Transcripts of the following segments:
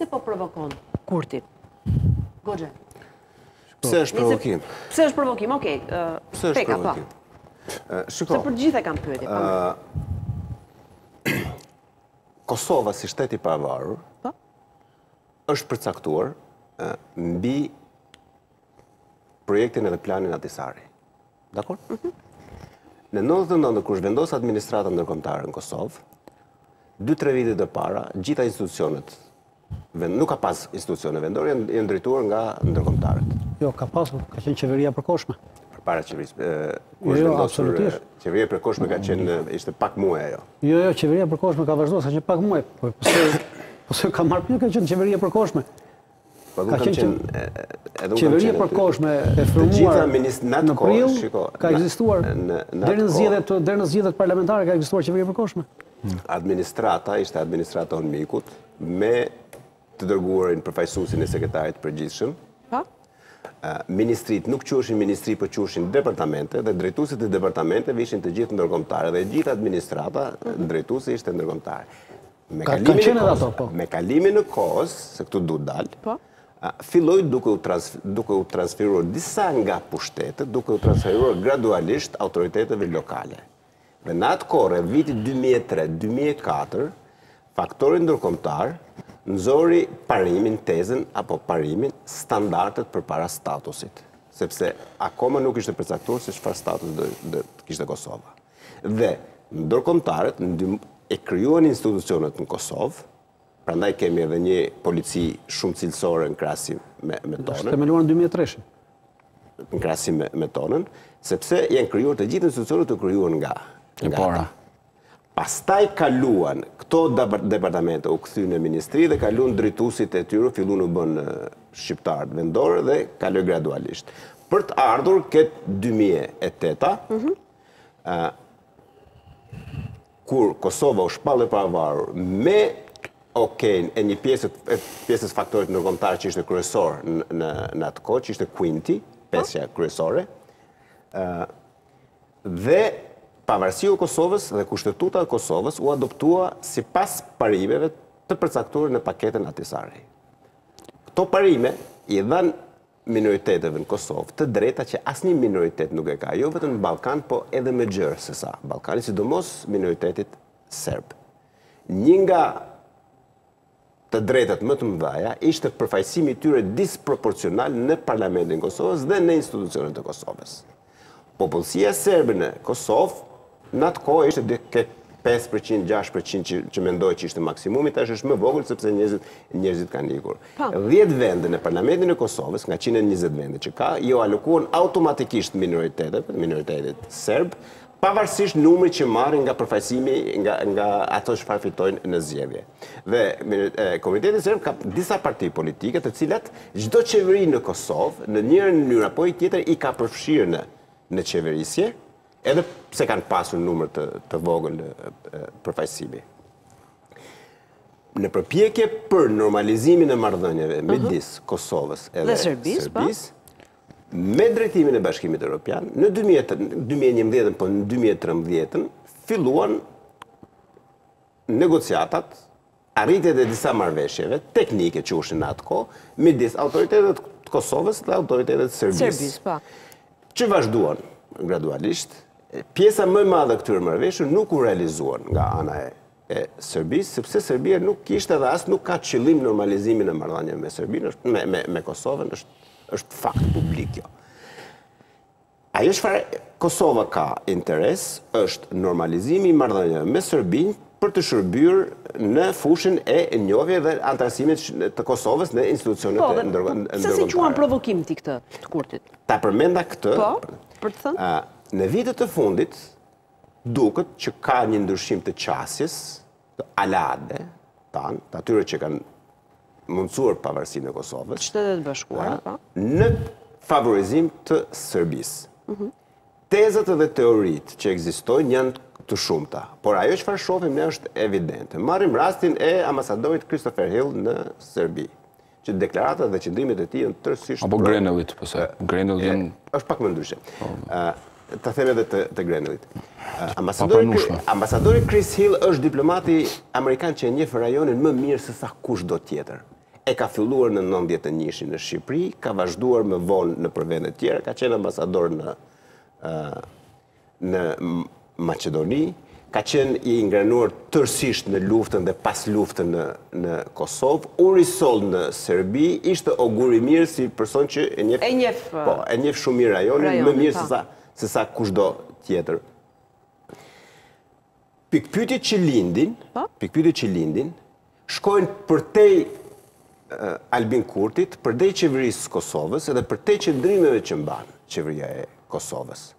Pse po provokon? Kurti. Goxhe. Pse është provokim? Pse është provokim? Okej. Pse është po. provokim? Shiko. Se për gjithë e kam pyetje. Po. Kosova si shtet i pavarur, po. është përcaktuar mbi projektin edhe planin Ahtisaari. Dakord? Mhm. Në 99 kur është vendosur administrata ndërkombëtare në Kosovë, 2-3 vitet e para, gjitha institucionet nuk ka pas institucione vendore, janë drejtuar nga ndërkombëtarët. Jo, ka pas, ka qenë qeveria e përkohshme. Përpara qeverisë, kur jo, absolutisht. Qeveria e përkohshme ka qenë, ishte pak muaj ajo. Jo, jo, qeveria e përkohshme ka vazhdu, s'ka qenë pak muaj, po, po se, po se ka marrë, nuk ka qenë qeveria e përkohshme. Po ka qenë që edhe qeveria e përkohshme e formuar në prill ka ekzistuar deri në zgjedhjet deri në zgjedhjet parlamentare ka ekzistuar qeveria e përkohshme. Hmm. Administrata ishte administrata e UNMIK-ut me të dërguarin përfaqësuesin e sekretarit të përgjithshëm. Po. Ministritë nuk quheshin ministri, por quheshin departamente dhe drejtuesit e departamenteve ishin të gjithë ndërkombëtarë dhe gjithë administrata hmm. drejtuese ishte ndërkombëtare. Me kalimin e kohës, po. me kalimin e kohës, se këtu du me dalë, po? filloi duke u, trans, duke u transferuar disa nga pushtetet, duke u transferuar gradualisht autoriteteve lokale. Dhe në atë kohë, viti 2003-2004, faktori ndërkombëtar nxori parimin, tezën apo parimin standardet përpara statusit. Sepse akoma nuk ishte përcaktuar se çfarë statusi do të kishte Kosova. Dhe ndërkombëtarët i krijuan institucionet në Kosovë, prandaj kemi edhe një polici shumë cilësore në krahasim me tonën. Është themeluar në dy mijë e treshin. Në krahasim me tonën, sepse janë krijuar të gjitha institucionet u krijuan nga e para. Pastaj kaluan këto departamente, u kthyen në ministri dhe kaluan drejtuesit e tyre, filluan u bënë shqiptarë vendorë dhe kaloi gradualisht. Për të ardhur te dy mijë e teta, kur Kosova u shpall e pavarur me okejn e një pjese pjesës faktorit ndërkombëtar që ishte kryesor në në atë kohë që ishte Quinti, pesja po. kryesore. ë dhe pavarësia e Kosovës dhe kushtetuta e Kosovës u adoptua sipas parimeve të përcaktuar në paketën Ahtisaari. Këto parime i dhanë minoriteteve në Kosovë, të drejta që asnjë minoritet nuk e ka, jo vetëm në Ballkan, po edhe më gjerë se sa Ballkani, sidomos minoritetit serb. Një nga të drejtat më të mëdha ishte përfaqësimi i tyre disproporcional në Parlamentin e Kosovës dhe në institucionet e Kosovës. Popullsia serbe në Kosovë në atë kohë ishte deri tek pesë për qind, gjashtë për qind që, që mendoj që ishte maksimumi, tash është më vogël sepse njerëzit njerëzit kanë ikur. Po. Dhjetë vende në Parlamentin e Kosovës nga qind e njëzet vende që ka, iu alokuan automatikisht minoritetetve, minoritetit serb, pavarësisht numrit që marrin nga përfaqësimi nga nga ato çfarë fitojnë në zgjedhje. Dhe komuniteti serb ka disa parti politike të cilat çdo qeveri në Kosovë, në njërën mënyrë apo tjetër i ka përfshirë në në qeverisje, edhe pse kanë pasur numër të të vogël përfaqësimi. Në përpjekje për normalizimin e marrëdhënieve midis Kosovës edhe Serbisë, po. me drejtimin e Bashkimit Evropian, në 2011 po në 2013 filluan negociatat, arritjet e disa marrëveshjeve teknike që quheshin në atë kohë midis autoriteteve të Kosovës dhe autoriteteve të Serbisë, që vazhduan gradualisht, pjesa më e madhe e këtyre marrëveshjeve nuk u realizuan nga ana e Serbisë, sepse Serbia nuk kishte dhe as nuk ka qëllim normalizimin e marrëdhënieve me Serbinë, me Kosovën, është fakt publik kjo. Ajo çfarë Kosova ka interes është normalizimi i marrëdhënieve me Serbinë për të shërbyer në fushën e njohjeve dhe anëtarësimit të Kosovës në institucionet ndërkombëtare. Po, pse s'e quan provokim ti këtë të Kurtit? Ta përmenda këtë. Po, për të thënë? Në vitet e fundit duket që ka një ndryshim të qasjes të aleatëve tanë, të atyre që kanë mundësuar pavarësinë e Kosovës, Shtetet e Bashkuara, po. në favorizim të Serbisë. Mhm. Tezat dhe teoritë që ekzistojnë janë të shumta, por ajo çfarë shofim ne është evidente. Marrim rastin e ambasadorit Christopher Hill në Serbi. Që deklaratat dhe qëndrimet e tij janë tërësisht Apo Grenellit, po, se Grenelli, janë është pak më ndryshe. Po. Ta them edhe të, të Grenellit. Ambasadori, ambasadori Chris Hill është diplomati amerikan që e njeh rajonin më mirë se sa kushdo tjetër. E ka filluar në 91-shin në Shqipëri, ka vazhduar më vonë nëpër vende tjera, ka qenë ambasador në në Maqedoni, ka qenë i ingranuar tërësisht në luftën dhe pasluftën në, në Kosovë, u risoll në Serbi, ishte ogur i mirë si person që e njef, e njef, po, e njef shumë mirë rajonin, më mirë se sa, se sa kushdo tjetër. Pikëpyetjet që lindin, po? pikëpyetjet që lindin, shkojnë përtej Albin Kurtit, përtej qeverisë së Kosovës edhe përtej qëndrimeve që mban qeveria e Kosovës.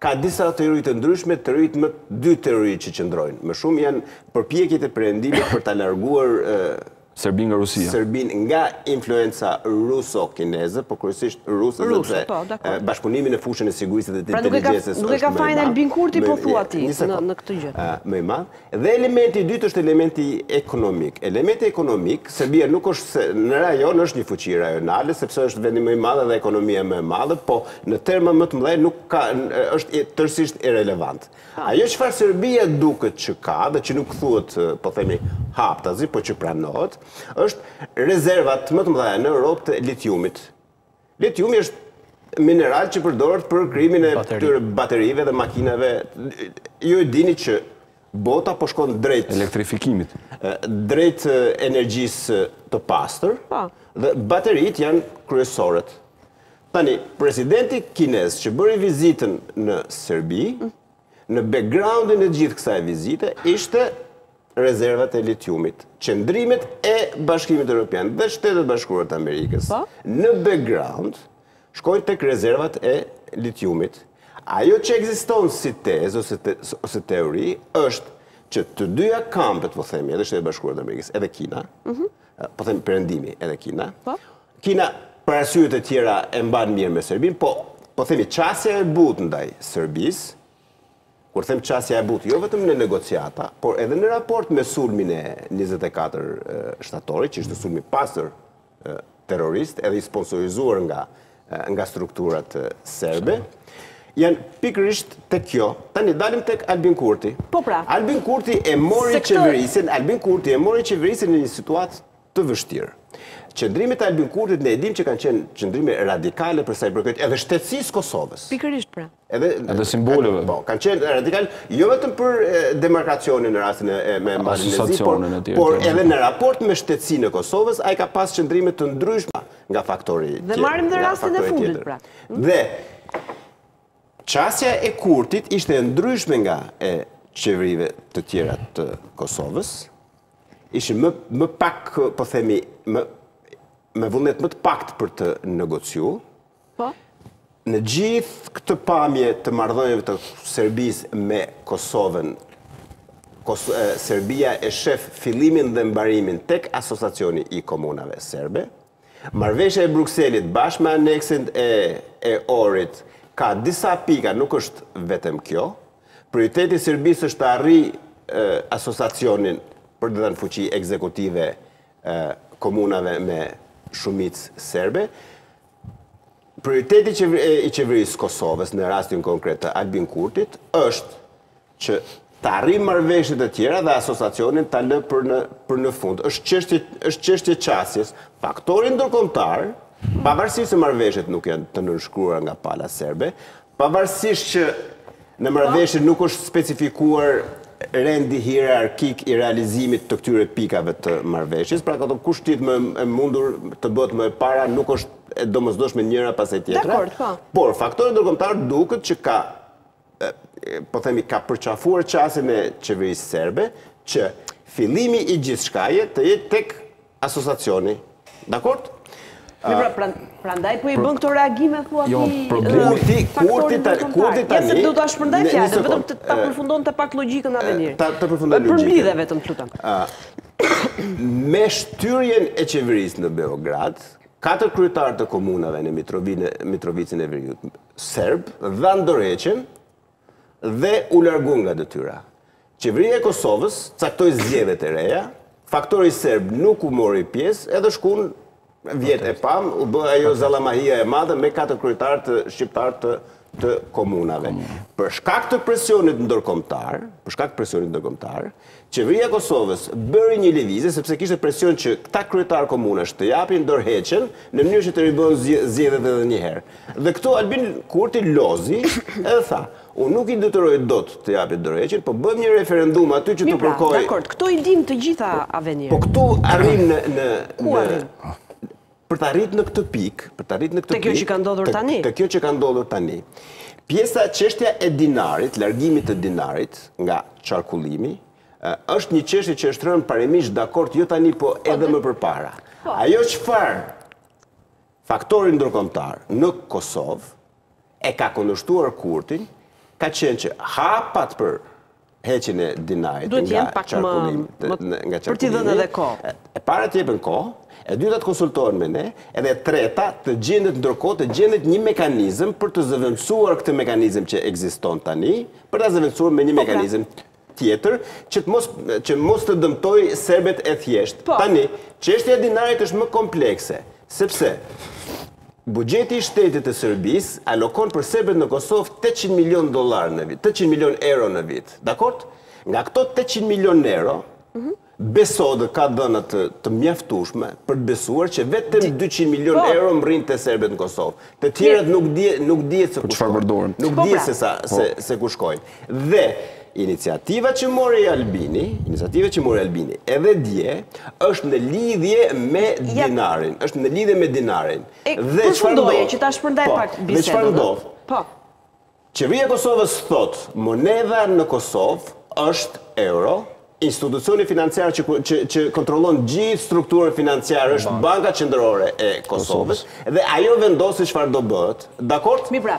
Ka disa teori të ndryshme, teoritë më dy teori që qëndrojnë më shumë janë përpjekjet e Perëndimit për ta larguar Serbinë nga Rusia. Serbinë nga influenca ruso-kineze, po kryesisht ruse, sepse bashkëpunimi në fushën e sigurisë dhe të inteligjencës është më i madh. Pra nuk e ka fajin Albin Kurti, po thua ti, në këtë gjë. Më i madh. Dhe elementi i dytë është elementi ekonomik. Elementi ekonomik, Serbia nuk është se në rajon është një fuqi rajonale, sepse është vendi më i madh dhe ekonomia më e madhe, po në terma më të mëdhenj nuk ka, është tërësisht irelevant. Ajo çfarë Serbia duket që ka dhe që nuk thuhet, po themi, haptazi, po që pranohet, është rezervat më të mëdha në Europë të litiumit. Litiumi është minerali që përdoret për krijimin e këtyre baterive dhe makinave. Ju e dini që bota po shkon drejt elektrifikimit, drejt energjisë të pastër, po. dhe bateritë janë kryesoret. Tani, presidenti kinez që bëri vizitën në Serbi, në background-in e gjithë kësaj vizite, ishte rezervat e litiumit, qëndrimet e Bashkimit Europian dhe Shtetet e Bashkuara të Amerikës, në background, shkojnë tek rezervat e litiumit. Ajo që ekziston si tezë ose teori është që të dyja kampet, po themi, edhe Shtetet e Bashkuara të Amerikës, edhe Kina, po themi Perëndimi edhe Kina, Kina për arsye të tjera e mban mirë me Serbinë, po, po themi qasja e butë ndaj Serbisë, kur them qasja e butë, jo vetëm në negociata, por edhe në raport me sulmin e njëzet e katër shtatorit, që ishte sulm i pastër terrorist, edhe i sponsorizuar nga nga strukturat serbe, janë pikërisht tek kjo. Tani dalim tek Albin Kurti. Po pra. Albin Kurti e mori qeverisjen, Albin Kurti e mori qeverisjen në një situatë të vështirë. Qëndrimet e Albin Kurtit ne e dimë që kanë qenë qëndrime radikale për sa i përket edhe shtetësisë së Kosovës. Pikërisht pra. Edhe simboleve. Po, kanë qenë radikale jo vetëm për demarkacionin në rastin e me Malin e Zi, por por edhe në raport me shtetësinë e Kosovës ai ka pas qëndrime të ndryshme nga faktori tjetër. Dhe marrim dhe rastin e fundit pra. Dhe Qasja e Kurtit ishte e ndryshme nga e qeverive të tjera të Kosovës, ishte më më pak po themi më me vullnet më të paktë për të negociu. Po. Në gjithë këtë pamje të marrëdhënieve të Serbisë me Kosovën, Kos, Serbia e shef fillimin dhe mbarimin tek Asosacioni i Komunave Serbe. Marrëveshja e Brukselit bashkë me aneksin e e Ohrit ka disa pika, nuk është vetëm kjo. Prioriteti i Serbisë është të arrijë asosacionin për t'i dhënë fuqi ekzekutive komunave me shumicë serbe. Prioriteti i qeverisë së Kosovës në rastin konkret të Albin Kurtit është Që ta arrijmë marrëveshjet e tjera dhe Asociacionin ta lë për në për në fund. Është çështje është çështje qasjes. Faktori ndërkombëtar, pavarësisht se marrëveshjet nuk janë të nënshkruara nga pala serbe, pavarësisht që në marrëveshje nuk është specifikuar rendi hierarkik i realizimit të këtyre pikave të marrëveshjes, pra ato kush të jetë më e mundur të bëhet më e para nuk është e domosdoshme njëra pas e tjetra. Dakord, po. Por faktori ndërkombëtar duket që ka po themi, ka përqafuar qasjen e qeverisë serbe, që fillimi i gjithçkaje të jetë tek asociacioni. Dakord? Mirë pra, pra, prandaj po i bën këto reagime, thua jo, ti, kurti, kurti, ta, kurti tani... Ja se do ta shpërndaj fjalën, vetëm të ta përfundoj pak logjikën Avenir. Ta ta përfundoj logjikën. Përmblidhe vetëm, të lutem. Me shtyrjen e qeverisë në Beograd, katër kryetarë të komunave në Mitrovicën e Veriut, serbë dhanë dorëheqjen dhe u larguan nga detyra. Qeveria e Kosovës caktoi zgjedhjet e reja, faktori serb nuk mori pjesë edhe shkuan vjet e pamë u bë ajo zallamahia e madhe me katër kryetarët shqiptarë të të komunave. Për shkak të presionit ndërkombëtar, për shkak të presionit ndërkombëtar, Qeveria e Kosovës bëri një lëvizje sepse kishte presion që këta kryetarë komunash të japin dorëheqjen në mënyrë që të ribëhen zgjedhjet edhe një herë. Dhe këtu Albin Kurti lozi edhe tha, unë nuk i detyroj dot të japin dorëheqjen, po bëjmë një referendum aty që të kërkojë. Mirë pra, dakord, këto i dimë të gjitha Avenir. Po këtu arrijmë në në në Ku arrijmë? Për të arritë në këtë pikë, për të arritë në këtë pikë, te kjo që ka ndodhur tani, te kjo që ka ndodhur tani, pjesa çështja e dinarit, largimit të dinarit nga qarkullimi, është një çështje që është rënë parimisht dakord jo tani, po, po edhe më përpara. Po. Ajo çfarë faktori ndërkombëtar në Kosovë e ka kundërshtuar Kurtin ka qenë që hapat për heqjen e dinarit nga qarkullim, nga qarkullimi, e para të jepen kohë, e dyta të konsultohen me ne, edhe e treta të gjendet ndërkohë të gjendet një mekanizëm për të zëvendësuar këtë mekanizëm që ekziston tani, për ta zëvendësuar me një mekanizëm tjetër që të mos që mos të dëmtojë serbët e thjeshtë. Po. Tani, çështja e dinarit është më komplekse, sepse buxheti i shtetit të Serbisë alokon për serbët në Kosovë tetëqind milionë dollarë në vit, tetëqind milionë euro në vit. Dakord? Nga këto tetëqind milionë euro, mhm. besohet, ka të dhëna të të mjaftueshme për të besuar që vetëm dyqind milionë euro mbërrijnë te serbët në Kosovë. Të tjerët nuk dihet nuk dihet se ku shkojnë. Nuk dihet se sa se ku shkojnë. Dhe iniciativa që mori Albini, iniciativa që mori Albini edhe dje është në lidhje me dinarin, është në lidhje me dinarin. Dhe çfarë ndodh? Përfundoje që ta shpërndaj pak bisedën. Dhe çfarë ndodh? Po. Qeveria e Kosovës thotë, monedha në Kosovë është euro, institucioni financiar që që që kontrollon gjithë strukturën financiare është Banka Qendrore e Kosovës dhe ajo vendos se çfarë do bëhet. Dakord?